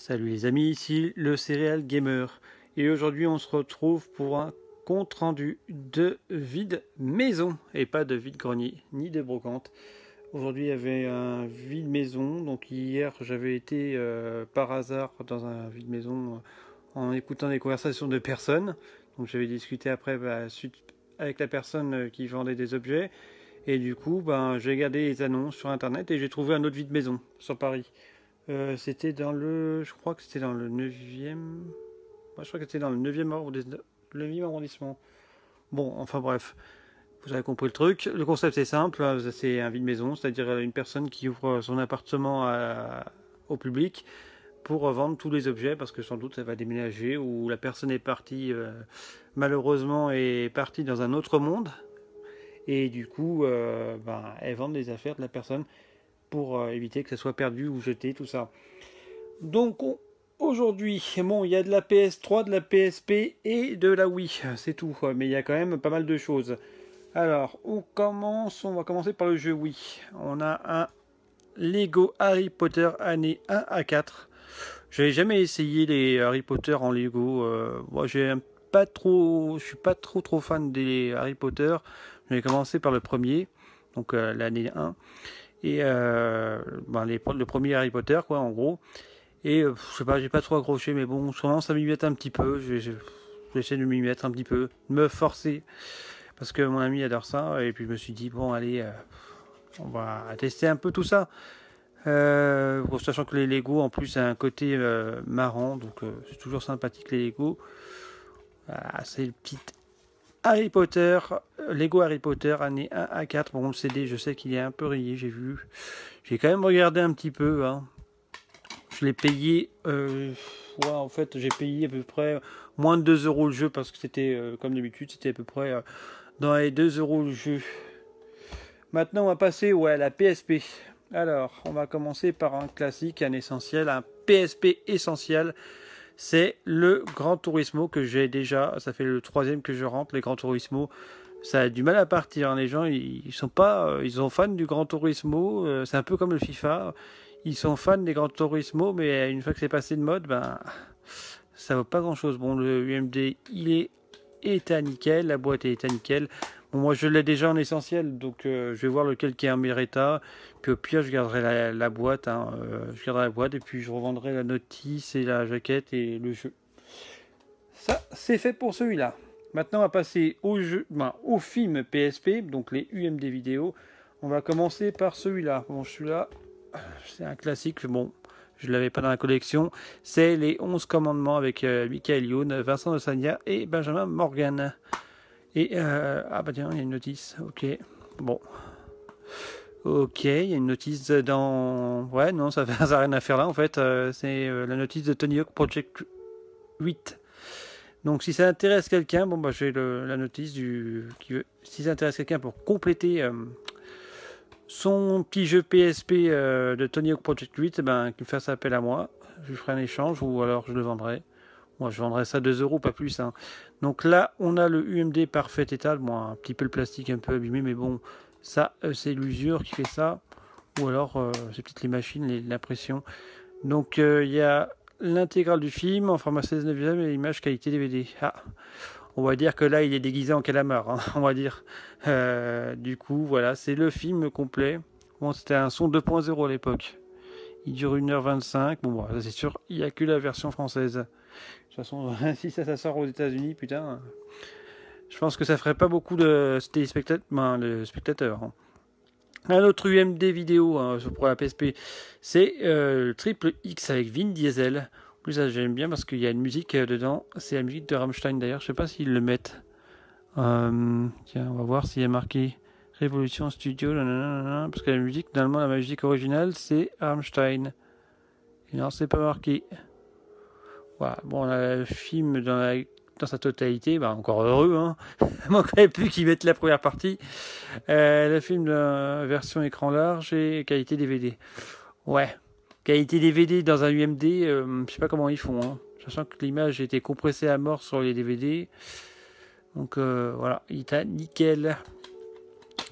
Salut les amis, ici le Serial Gamer et aujourd'hui on se retrouve pour un compte rendu de vide maison et pas de vide grenier ni de brocante. Aujourd'hui il y avait un vide maison, donc hier j'avais été euh, par hasard dans un vide maison euh, en écoutant des conversations de personnes. Donc j'avais discuté après bah, avec la personne euh, qui vendait des objets et du coup ben, j'ai regardé les annonces sur internet et j'ai trouvé un autre vide maison sur Paris. Euh, c'était dans le. Je crois que c'était dans le 9e. je crois que c'était dans le 9e arrondissement. Bon, enfin bref. Vous avez compris le truc. Le concept est simple. Hein, c'est un vide maison, c'est-à-dire une personne qui ouvre son appartement au public pour vendre tous les objets parce que sans doute elle va déménager ou la personne est partie euh, malheureusement est partie dans un autre monde et du coup euh, ben, elle vend les affaires de la personne pour euh, éviter que ça soit perdu ou jeté, tout ça. Donc aujourd'hui, bon, il y a de la PS3, de la PSP et de la Wii, c'est tout, mais il y a quand même pas mal de choses. Alors, on commence, on va commencer par le jeu Wii. On a un Lego Harry Potter année 1 à 4. J'avais jamais essayé les Harry Potter en Lego. Euh, moi, j'ai pas trop, je suis pas trop fan des Harry Potter. J'ai commencé par le premier, donc euh, l'année 1 et euh, ben, les, le premier Harry Potter quoi en gros. Et euh, je sais pas j'ai pas trop accroché mais bon je commence à m'y mettre un petit peu. J'essaie de m'y mettre un petit peu me forcer. Parce que mon ami adore ça. Et puis je me suis dit bon allez euh, on va tester un peu tout ça. Euh, sachant que les Lego en plus a un côté marrant. Donc c'est toujours sympathique les Lego. Voilà, c'est le petit Harry Potter, Lego Harry Potter, année 1 à 4. Bon, le CD, je sais qu'il est un peu rayé, j'ai vu. J'ai quand même regardé un petit peu. Hein. Je l'ai payé. Euh, en fait, j'ai payé à peu près moins de 2 euros le jeu parce que c'était, euh, comme d'habitude, c'était à peu près euh, dans les 2 euros le jeu. Maintenant, on va passer ouais, à la PSP. Alors, on va commencer par un classique, un essentiel, un PSP essentiel c'est le Grand Turismo que j'ai déjà. Ça fait le troisième que je rentre, les Grand Turismo. Ça a du mal à partir. Hein. Les gens, ils, sont pas, euh, ils sont fans du Grand Turismo. Euh, c'est un peu comme le FIFA. Ils sont fans des Grand Turismo, mais une fois que c'est passé de mode, ben, ça vaut pas grand chose. Bon, le UMD, il est état nickel. La boîte est état nickel moi, je l'ai déjà en essentiel, donc euh, je vais voir lequel qui est en meilleur état. Puis au pire, je garderai la, boîte. Hein, euh, je garderai la boîte et puis je revendrai la notice et la jaquette et le jeu. Ça, c'est fait pour celui-là. Maintenant, on va passer au jeu, ben, au film PSP, donc les UMD vidéo. On va commencer par celui-là. Bon, celui-là, c'est un classique. Bon, je ne l'avais pas dans la collection. C'est les 11 commandements avec euh, Michael Youn, Vincent de Sagna et Benjamin Morgan. Et euh, ah bah tiens, il y a une notice. Ok. Bon. Ok, il y a une notice dans. Ouais, non, ça n'a rien à faire là en fait. Euh, c'est euh, la notice de Tony Hawk Project 8. Donc si ça intéresse quelqu'un, bon bah j'ai la notice du. Si ça intéresse quelqu'un pour compléter son petit jeu PSP de Tony Hawk Project 8, ben qu'il fasse appel à moi. Je ferai un échange ou alors je le vendrai. Moi, je vendrais ça 2 euros, pas plus. Hein. Donc là, on a le UMD parfait état. Bon, un petit peu le plastique un peu abîmé, mais bon, ça, euh, c'est l'usure qui fait ça. Ou alors, euh, c'est peut-être les machines, l'impression. Donc, euh, il y a l'intégrale du film en format 16 neuvième et image qualité DVD. Ah, on va dire que là, il est déguisé en calamar, hein, on va dire. du coup, voilà, c'est le film complet. Bon, c'était un son 2.0 à l'époque. Il dure 1h25. Bon, ça c'est sûr, il n'y a que la version française. De toute façon, si ça, sort aux États-Unis, putain, je pense que ça ferait pas beaucoup de ben, le spectateur. Hein. Un autre UMD vidéo hein, pour la PSP, c'est euh, le Triple X avec Vin Diesel. En plus, j'aime bien parce qu'il y a une musique euh, dedans. C'est la musique de Rammstein d'ailleurs. Je sais pas s'ils le mettent. Euh, tiens, on va voir s'il a marqué Révolution Studio. parce que la musique, normalement, la musique originale, c'est Rammstein. Et non, c'est pas marqué. Voilà. Bon, le film dans, dans sa totalité, bah, encore heureux, hein. Il manquerait plus qu'ils mettent la première partie. Euh, le film de version écran large et qualité DVD. Ouais. Qualité DVD dans un UMD, euh, je sais pas comment ils font, hein. Sachant que l'image était compressée à mort sur les DVD. Donc euh, voilà, il est nickel.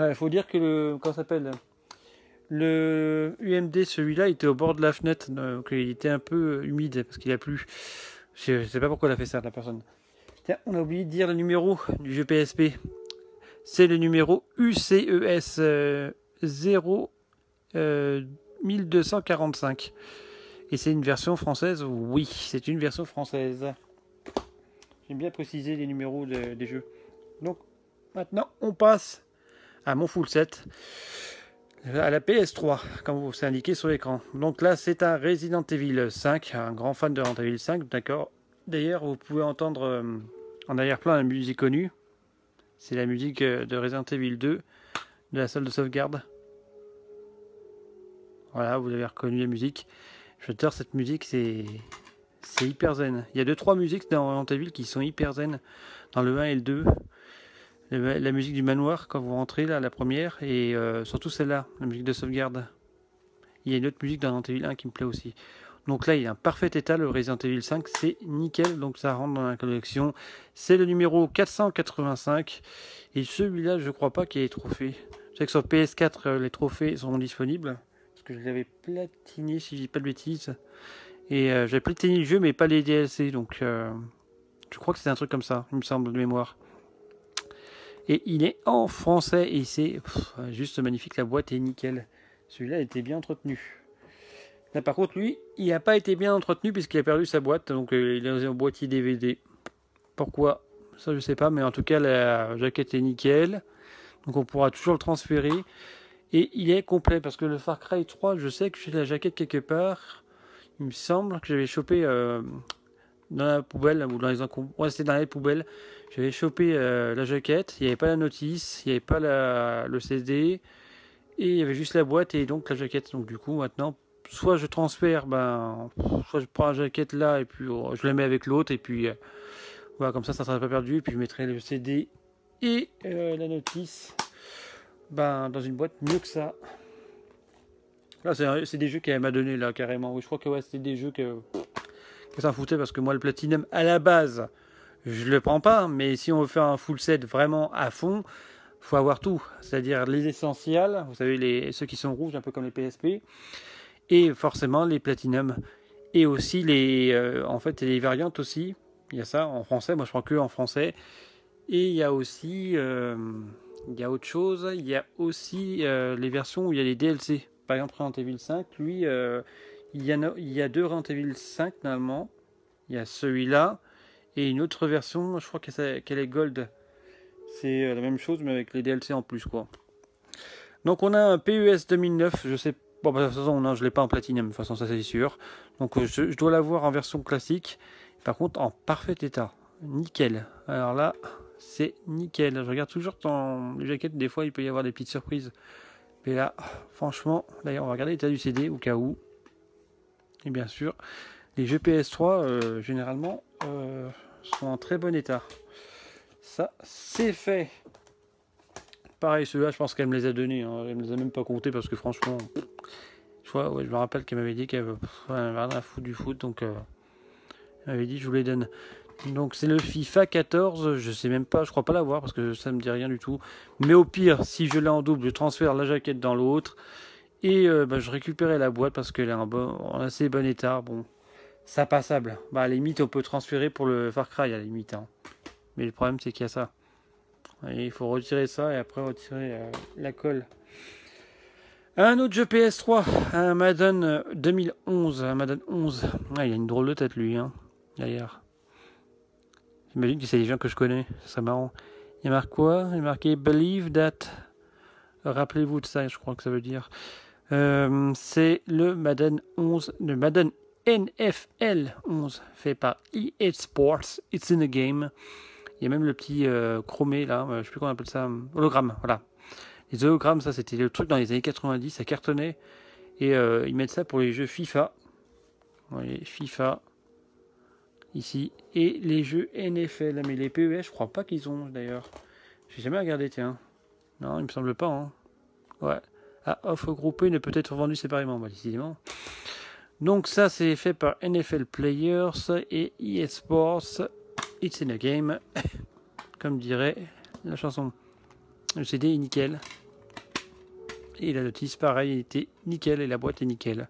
Il faut dire que le. Comment s'appelle? Le UMD, celui-là, était au bord de la fenêtre, donc il était un peu humide parce qu'il a plu. Je ne sais pas pourquoi elle a fait ça, la personne. Tiens, on a oublié de dire le numéro du jeu PSP. C'est le numéro UCES 0 1245. Et c'est une version française Oui, c'est une version française. J'aime bien préciser les numéros des jeux. Donc, maintenant, on passe à mon full set. À la PS3, comme c'est indiqué sur l'écran. Donc là, c'est un Resident Evil 5, un grand fan de Resident Evil 5, d'accord. D'ailleurs, vous pouvez entendre euh, en arrière-plan la musique connue. C'est la musique euh, de Resident Evil 2, de la salle de sauvegarde. Voilà, vous avez reconnu la musique. J'adore cette musique, c'est c'est hyper zen. Il y a deux trois musiques dans Resident Evil qui sont hyper zen dans le 1 et le 2. La musique du manoir quand vous rentrez là, la première, et euh, surtout celle-là, la musique de sauvegarde. Il y a une autre musique dans Resident Evil 1 qui me plaît aussi. Donc là, il est en parfait état, le Resident Evil 5, c'est nickel, donc ça rentre dans la collection. C'est le numéro 485, et celui-là, je crois pas qu'il y ait trophée. Je sais que sur PS4, euh, les trophées sont disponibles, parce que je l'avais platiné, si je dis pas de bêtises. Et euh, j'avais platiné le jeu, mais pas les DLC, donc euh, je crois que c'est un truc comme ça, il me semble, de mémoire. Et il est en français, et c'est juste magnifique, la boîte est nickel. Celui-là était bien entretenu par contre, lui, il n'a pas été bien entretenu puisqu'il a perdu sa boîte. Donc, euh, il est dans un boîtier DVD. Pourquoi? Ça, je sais pas. Mais en tout cas, la jaquette est nickel. Donc, on pourra toujours le transférer. Et il est complet parce que le Far Cry 3, je sais que j'ai la jaquette quelque part. Il me semble que j'avais chopé euh, dans la poubelle ou dans les Ouais, c'était dans les poubelles. J'avais chopé euh, la jaquette. Il n'y avait pas la notice. Il n'y avait pas la, le CD. Et il y avait juste la boîte et donc la jaquette. Donc, du coup, maintenant, soit je transfère, ben, soit je prends la jaquette là et puis oh, je la mets avec l'autre et puis euh, voilà, comme ça, ça ne sera pas perdu. Et puis je mettrai le CD et euh, la notice ben, dans une boîte mieux que ça. Là, c'est des jeux qu'elle m'a donné là carrément. Oui, je crois que ouais, c'était des jeux que, que ça foutait parce que moi, le Platinum à la base, je le prends pas. Mais si on veut faire un full set vraiment à fond, faut avoir tout, c'est-à-dire les essentiels, vous savez, les, ceux qui sont rouges, un peu comme les PSP, et forcément les platinum. Et aussi les euh, en fait les variantes aussi. Il y a ça en français. Moi je prends que en français. Et il y a aussi euh, il y a autre chose. Il y a aussi euh, les versions où il y a les DLC par exemple Resident Evil 5 lui il y, a, deux Resident Evil 5 normalement il y a celui-là et une autre version je crois qu'elle est gold c'est la même chose mais avec les DLC en plus quoi donc on a un PES 2009 je sais Bon, bah, de toute façon, non, je l'ai pas en platinum, de toute façon, ça c'est sûr. Donc euh, je, dois l'avoir en version classique. Par contre, en parfait état. Nickel. Alors là, c'est nickel. Je regarde toujours dans les jaquettes, des fois il peut y avoir des petites surprises. Mais là, franchement, d'ailleurs, on va regarder l'état du CD au cas où. Et bien sûr, les jeux PS3, euh, généralement, euh, sont en très bon état. Ça, c'est fait. Pareil, ceux-là, je pense qu'elle me les a donnés. Hein. Elle me les a même pas comptés parce que franchement, je me rappelle qu'elle m'avait dit qu'elle avait rien à foutre du foot. Donc, euh, elle m'avait dit je vous les donne. Donc, c'est le FIFA 14. Je sais même pas, je crois pas l'avoir parce que ça me dit rien du tout. Mais au pire, si je l'ai en double, je transfère la jaquette dans l'autre. Et euh, bah, je récupérais la boîte parce qu'elle est en, en, assez bon état. Bon, ça passable. Bah, à la limite, on peut transférer pour le Far Cry à la limite. Hein. Mais le problème, c'est qu'il y a ça il faut retirer ça et après retirer euh, la colle. Un autre jeu PS3, un Madden 2011, un Madden 11. Ah, il a une drôle de tête lui, hein, d'ailleurs. J'imagine que c'est des gens que je connais, c'est marrant. Il marque quoi? Il marqué Believe that. Rappelez-vous de ça, je crois que ça veut dire. Euh, c'est le Madden 11, le Madden NFL 11, fait par EA Sports. It's in a game. Il y a même le petit euh, chromé là, euh, je sais plus comment on appelle ça, hologramme, voilà. Les hologrammes, ça c'était le truc dans les années 90, ça cartonnait. Et ils mettent ça pour les jeux FIFA. Voyez, FIFA. Ici. Et les jeux NFL. Mais les PES, je crois pas qu'ils ont d'ailleurs. J'ai jamais regardé, tiens. Non, il me semble pas. Hein. Ouais. Ah, offre groupée ne peut être vendue séparément, décidément. Donc ça, c'est fait par NFL Players et eSports It's in a game, comme dirait la chanson. Le CD est nickel. Et la notice, pareil, était nickel et la boîte est nickel.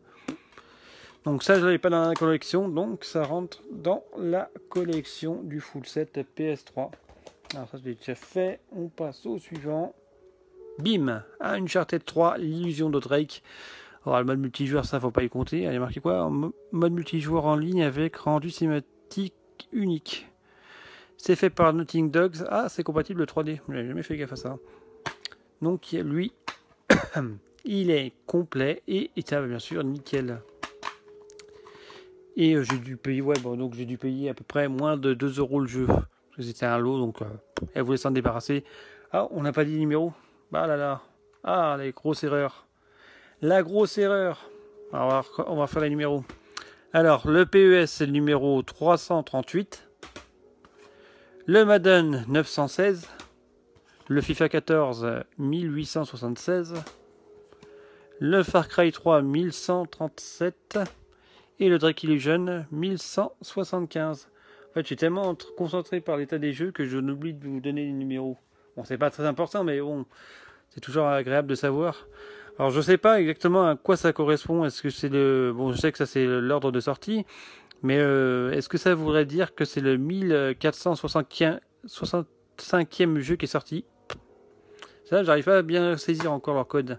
Donc ça, je l'avais pas dans la collection, donc ça rentre dans la collection du full set PS3. Alors ça, je l'ai déjà fait. On passe au suivant. Bim Un Uncharted 3, l'illusion de Drake. Alors le mode multijoueur, ça faut pas y compter. Il y a marqué quoi Mode multijoueur en ligne avec rendu cinématique unique. C'est fait par Notting Dogs. Ah, c'est compatible 3D. J'ai jamais fait gaffe à ça. Donc lui, il est complet et ça bien sûr nickel. Et euh, j'ai dû payer, ouais, bon, donc j'ai dû payer à peu près moins de 2 euros le jeu. C'était un lot, donc euh, elle voulait s'en débarrasser. Ah, on n'a pas dit numéro? Bah là là. Ah, les grosses erreurs. La grosse erreur. Alors, on va faire les numéros. Alors, le PES, c'est le numéro 338. Le Madden 916. Le FIFA 14 1876. Le Far Cry 3 1137 et le Drake Illusion 1175. En fait, je suis tellement concentré par l'état des jeux que je n'oublie de vous donner les numéros. Bon, c'est pas très important, mais bon, c'est toujours agréable de savoir. Alors, je sais pas exactement à quoi ça correspond. Est-ce que c'est le. Bon, je sais que ça, c'est l'ordre de sortie, mais euh, est-ce que ça voudrait dire que c'est le 1465e jeu qui est sorti? Ça, j'arrive pas à bien saisir encore leur code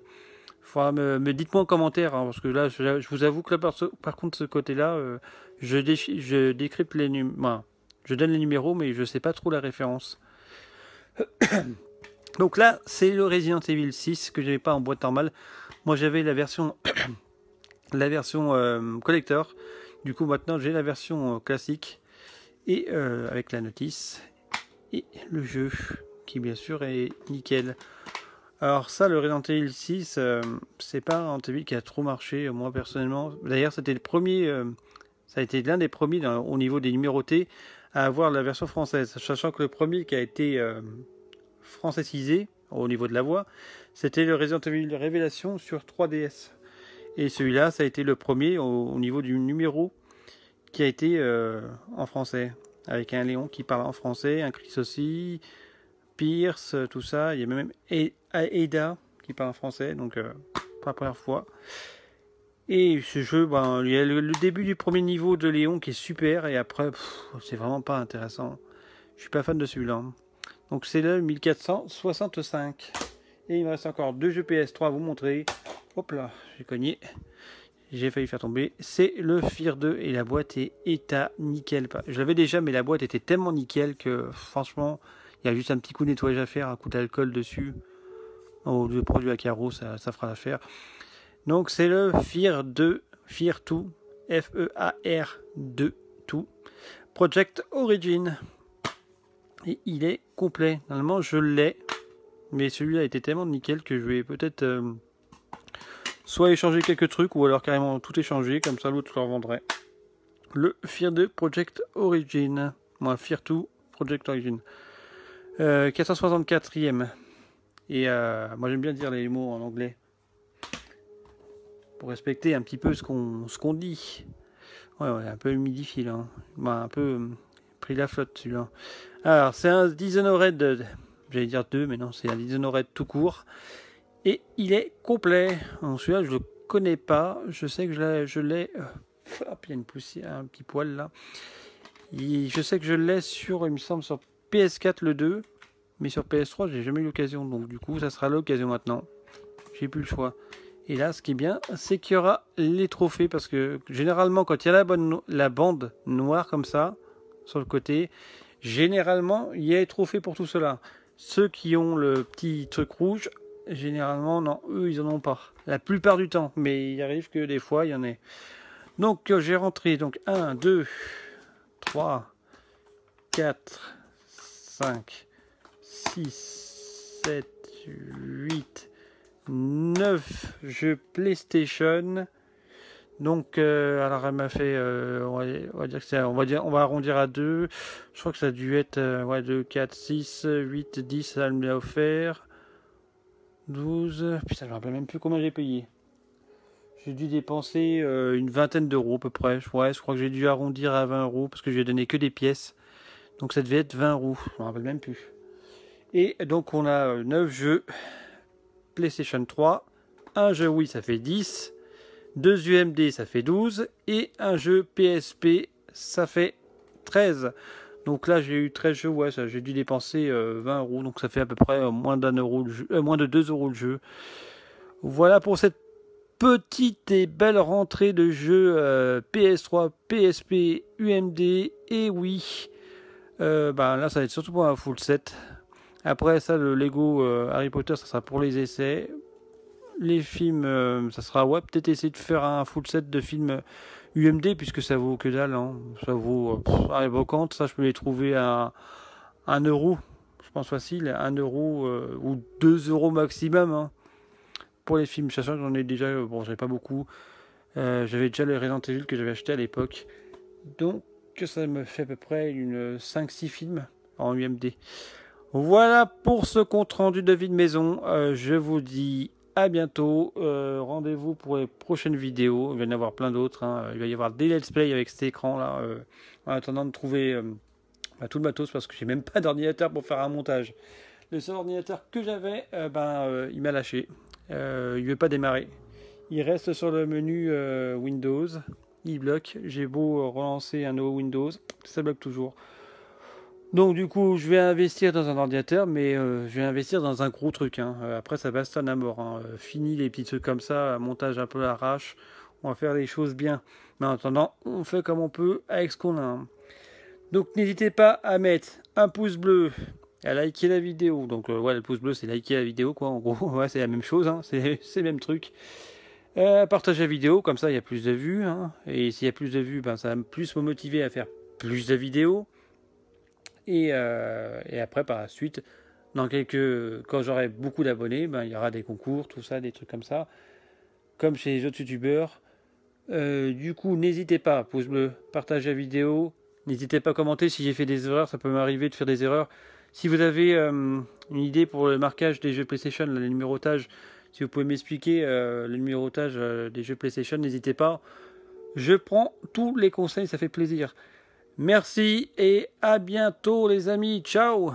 me, dites-moi en commentaire, hein, parce que là, je, vous avoue que là, par, contre, ce côté-là, euh, je, je décrypte les numéros. je donne les numéros, mais je sais pas trop la référence. Donc là, c'est le Resident Evil 6 que j'avais pas en boîte normale. Moi, j'avais la version, la version euh, collector. Du coup, maintenant, j'ai la version euh, classique et avec la notice et le jeu qui, bien sûr, est nickel. Alors ça, le Resident Evil 6, euh, c'est pas un Resident Evil qui a trop marché, moi personnellement. D'ailleurs, c'était le premier, euh, ça a été l'un des premiers au niveau des numérotés à avoir la version française, sachant que le premier qui a été euh, francisé au niveau de la voix, c'était le Resident Evil Révélation sur 3DS. Et celui-là, ça a été le premier au, niveau du numéro qui a été en français, avec un Léon qui parle en français, un Chris aussi, Pierce, tout ça. Il y a même Ada qui parle en français, donc euh, pour la première fois. Et ce jeu, ben, il y a le, début du premier niveau de Léon qui est super, et après, c'est vraiment pas intéressant. Je suis pas fan de celui-là. Donc c'est le 1465. Et il me reste encore deux jeux PS3 à vous montrer. Hop là, j'ai cogné. J'ai failli faire tomber. C'est le Fear 2 et la boîte est état nickel. Je l'avais déjà, mais la boîte était tellement nickel que franchement, il y a juste un petit coup de nettoyage à faire, un coup d'alcool dessus. Au lieu de produit à carreau, ça, fera l'affaire. Donc c'est le FIR 2, FIR 2, F-E-A-R 2, tout. Project Origin. Et il est complet. Normalement, je l'ai. Mais celui-là était tellement nickel que je vais peut-être euh, soit échanger quelques trucs ou alors carrément tout échanger. Comme ça, l'autre je le revendrai. Le FIR 2 Project Origin. Moi, FIR 2 Project Origin. 464e. Euh, Et euh, moi j'aime bien dire les mots en anglais. Pour respecter un petit peu ce qu'on ce qu'on dit. Ouais, ouais, un peu humidifié là. Hein. Bah, un peu euh, pris la flotte celui-là. Alors c'est un Dishonored, j'allais dire deux, mais non, c'est un Dishonored tout court. Et il est complet. Celui-là je le connais pas. Je sais que je l'ai. hop, il y a une poussière, un petit poil là. je sais que je l'ai sur, il me semble, sur PS4 le 2, mais sur PS3 j'ai jamais eu l'occasion, donc du coup ça sera l'occasion maintenant. J'ai plus le choix. Et là, ce qui est bien, c'est qu'il y aura les trophées, parce que généralement quand il y a la, bonne la bande noire comme ça, sur le côté, généralement il y a les trophées pour tout cela. Ceux qui ont le petit truc rouge, généralement non, eux ils en ont pas. La plupart du temps, mais il arrive que des fois il y en ait. Donc j'ai rentré donc 1, 2, 3, 4, 5, 6, 7, 8, 9 jeux PlayStation. Donc, euh, alors elle m'a fait, euh, on, va, arrondir à 2. Je crois que ça a dû être, euh, ouais, 2, 4, 6, 8, 10, elle me l'a offert. 12, putain, je me rappelle même plus combien j'ai payé. J'ai dû dépenser une vingtaine d'euros à peu près. Je crois que j'ai dû arrondir à 20 euros parce que j'ai donné que des pièces. Donc ça devait être 20 roues, je me rappelle même plus. Et donc on a 9 jeux PlayStation 3, un jeu Wii ça fait 10, deux UMD ça fait 12 et un jeu PSP ça fait 13. Donc là j'ai eu 13 jeux, ouais, j'ai dû dépenser 20 euh, euros, donc ça fait à peu près euh, moins euh, moins de 2 euros le jeu. Voilà pour cette petite et belle rentrée de jeux PS3, PSP, UMD et Wii. bah, là ça va être surtout pour un full set. Après ça, le Lego Harry Potter, ça sera pour les essais les films, euh, ça sera ouais, peut-être essayer de faire un full set de films UMD puisque ça vaut que dalle, hein. ça vaut euh, ça je peux les trouver à 1 euro, je pense facile, 1 euro euh, ou 2 euros maximum hein, pour les films, sachant que j'en ai déjà, euh, bon j'avais pas beaucoup, j'avais déjà les Resident Evil que j'avais acheté à l'époque, donc ça me fait à peu près une 5-6 films en UMD. Voilà pour ce compte rendu de vie de maison. je vous dis à bientôt. Euh, rendez-vous pour les prochaines vidéos. Il va y en avoir plein d'autres. Hein. Il va y avoir des let's play avec cet écran là. Euh, en attendant de trouver euh, bah, tout le matos parce que j'ai même pas d'ordinateur pour faire un montage. Le seul ordinateur que j'avais, ben, il m'a lâché. il ne veut pas démarrer. Il reste sur le menu Windows. Il bloque. J'ai beau relancer un nouveau Windows, ça bloque toujours. Donc du coup, je vais investir dans un ordinateur, mais euh, je vais investir dans un gros truc. Hein. Euh, après, ça bastonne à mort. Hein. Euh, fini les petits trucs comme ça, montage un peu à l'arrache. On va faire les choses bien. Mais en attendant, on fait comme on peut avec ce qu'on a. Hein. Donc n'hésitez pas à mettre un pouce bleu, à liker la vidéo. Donc ouais, le pouce bleu, c'est liker la vidéo, quoi. En gros, c'est la même chose. C'est le même truc. partager la vidéo, comme ça, il y a plus de vues. Et s'il y a plus de vues, ben, ça va plus me motiver à faire plus de vidéos. Euh, et, après, par la suite, quand j'aurai beaucoup d'abonnés, ben, il y aura des concours, tout ça, des trucs comme ça, comme chez les autres youtubeurs. Euh, du coup, n'hésitez pas, pouce bleu, partagez la vidéo, n'hésitez pas à commenter si j'ai fait des erreurs, ça peut m'arriver de faire des erreurs. Si vous avez euh, une idée pour le marquage des jeux PlayStation, le numérotage, si vous pouvez m'expliquer le numérotage des jeux PlayStation, n'hésitez pas. Je prends tous les conseils, ça fait plaisir. Merci et à bientôt les amis. Ciao